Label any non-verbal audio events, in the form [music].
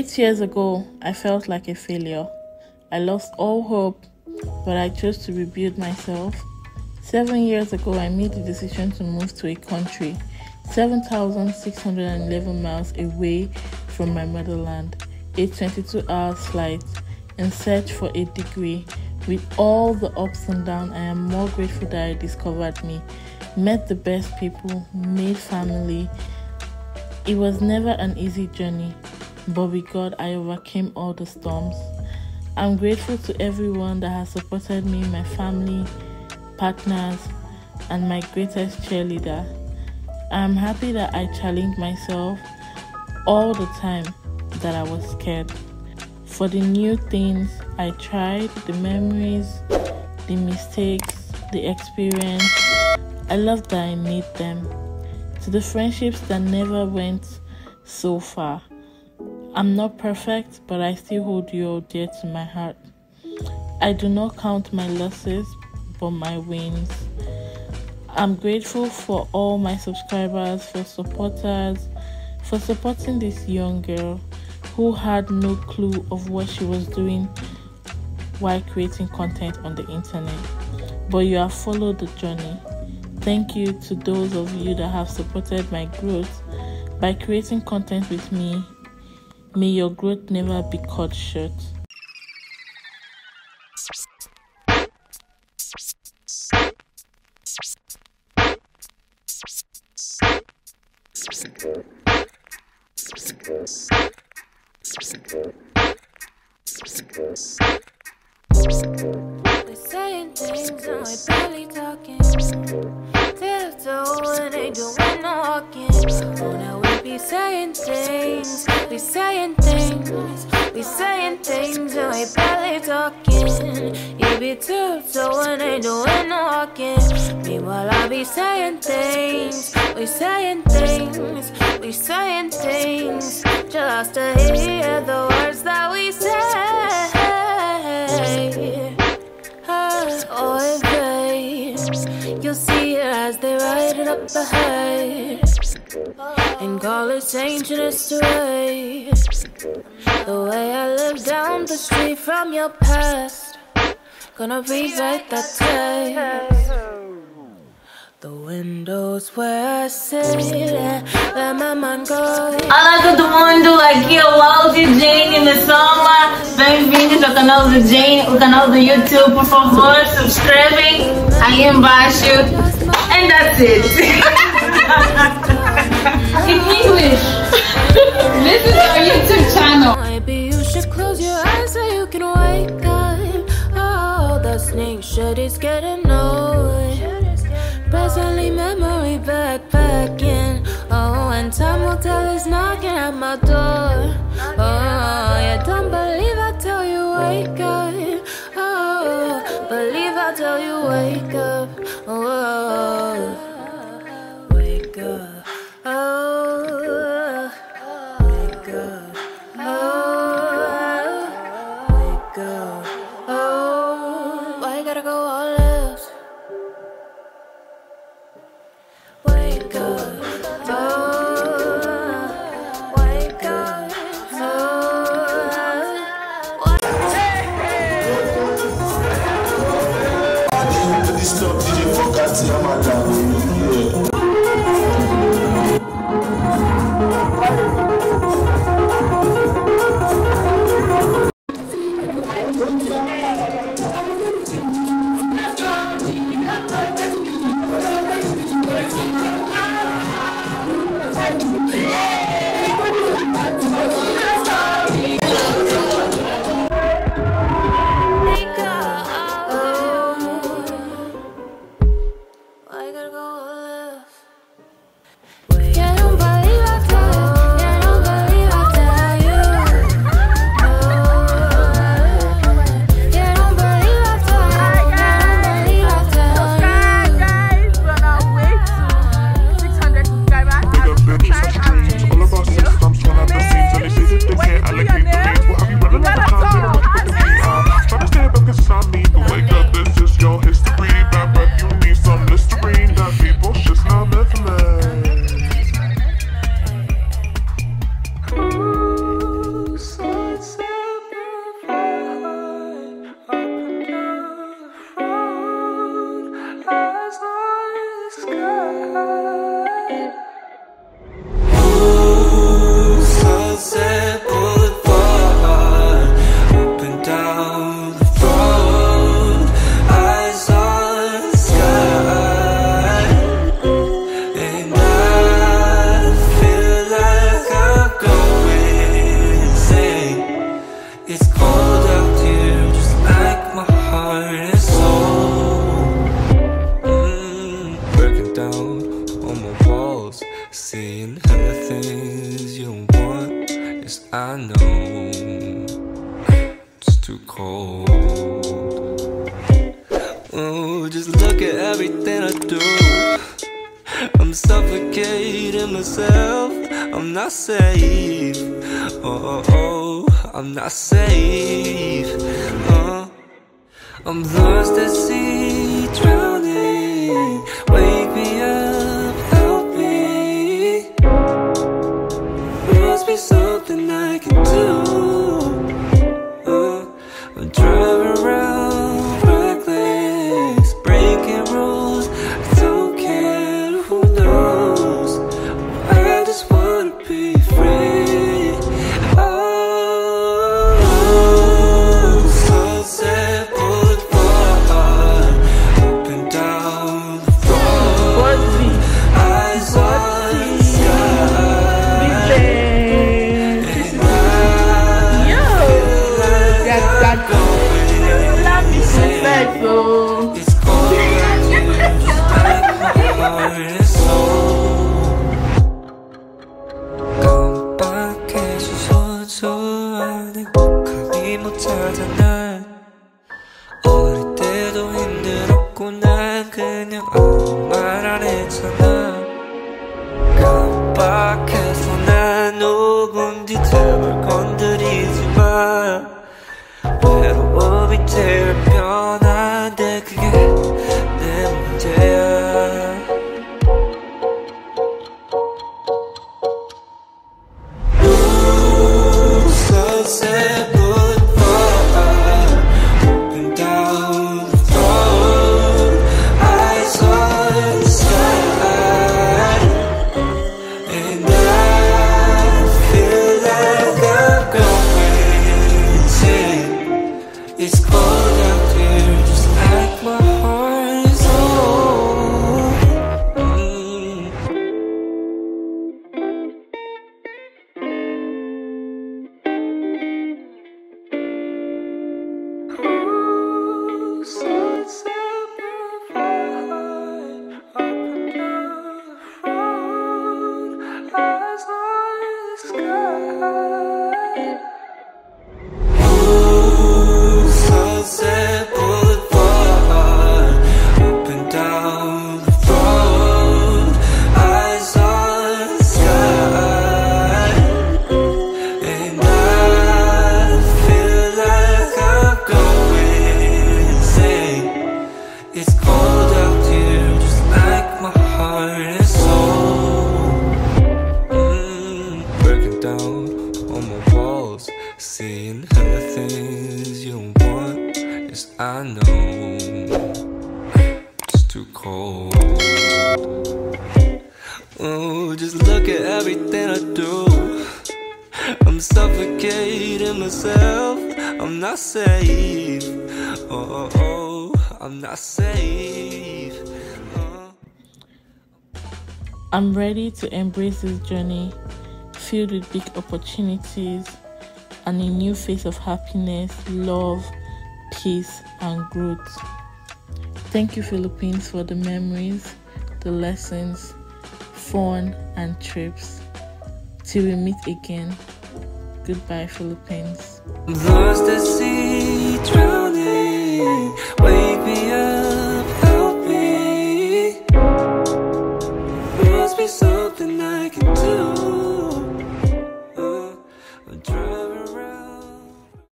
Eight years ago, I felt like a failure. I lost all hope, but I chose to rebuild myself. Seven years ago, I made the decision to move to a country 7,611 miles away from my motherland, a 22 hours flight, in search for a degree. With all the ups and downs, I am more grateful that I discovered me, met the best people, made family. It was never an easy journey, but with God, I overcame all the storms. I'm grateful to everyone that has supported me, my family, partners, and my greatest cheerleader. I'm happy that I challenged myself all the time that I was scared. For the new things I tried, the memories, the mistakes, the experience, I love that I need them. To the friendships that never went so far. I'm not perfect, but I still hold you all dear to my heart. I do not count my losses, but my wins. I'm grateful for all my subscribers, for supporters, for supporting this young girl who had no clue of what she was doing while creating content on the internet. But you have followed the journey. Thank you to those of you that have supported my growth by creating content with me. May your growth never be cut short. We're saying things and we're barely talking. Tiptoeing, ain't doing no walking. We be saying things, we saying things, we saying things and we barely talking. You be too, so tiptoeing, ain't doing no walking. Meanwhile, I be saying things, we saying things, we saying things, just to hear the words that we say. Oh, babe, you'll see it as they ride it up ahead. And call it changing its way. The way I live down the street from your past. Gonna rewrite that text. The windows where I sit let my mind go. Olá todo mundo, aqui é o Áudio Jane Nessoma. Bem-vindos ao canal do Jane, o canal do YouTube. Por favor, subscrevem aí embaixo. And that's it. [laughs] In English. Gotta go all out. Wake up. Oh, wake up. Oh, This stuff wake know it's too cold. Oh, just look at everything I do. I'm suffocating myself. I'm not safe. Oh, oh, oh. I'm not safe. Oh, I'm lost. 행복하지 못하던 날 어릴 때도 힘들었고 난 그냥 아무 말 안 했잖아. 깜빡해서 난 누군지 제발 건드리지 마. 외로움이 제일 too cold. Oh, just look at everything I do. I'm suffocating myself. I'm not safe. Oh, oh, oh I'm not safe. Oh. I'm ready to embrace this journey filled with big opportunities and a new phase of happiness, love, peace, and growth. Thank you, Philippines, for the memories, the lessons, fun, and trips. Till we meet again. Goodbye, Philippines. Lost at sea, drowning. Wake me up.